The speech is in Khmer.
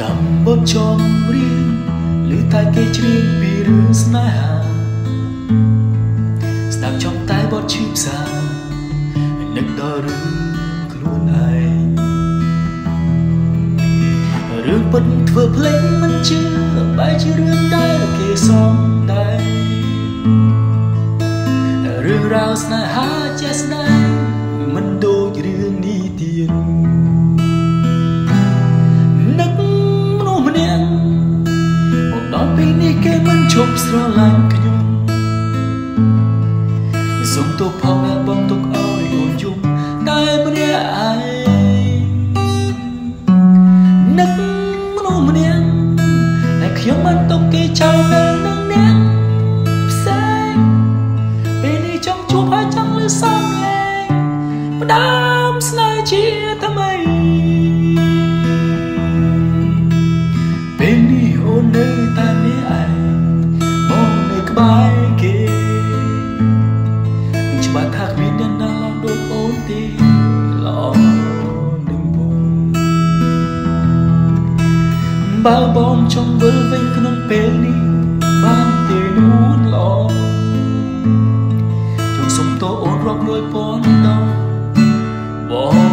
ដាំបទចំរៀងឬតែគេច្រៀងពីរឿងស្នេហាស្ដាប់ចំតែបទឈឺផ្សានឹកដល់រឿងខ្លួនឯងរឿងពិតធ្វើភ្លេចមិនជឿបែរជារឿងដែលគេសំដែងរឿងរ៉ាវស្នេហាជាក់ស្ដែ ឈប់ស្រឡាញ់ខ្ញុំសូមទោសផងដែលបងទុកឲ្យអូនយំតែម្នាក់ឯងនឹកមនុស្សម្នាក់តែខ្ញុំមិនទុកគេចោលនៅនឹងអ្នកផ្សេងពេលនេះចង់ជួបហើយចង់លឺសំឡេងផ្ដាំស្នេហ៍ជាថ្ទីល្អនឹងបងបើបងចង់វិលវិញក្នុងពេលនេះបានទេនួនល្អចង់សុំតអូនរាប់រយពាន់ដងបង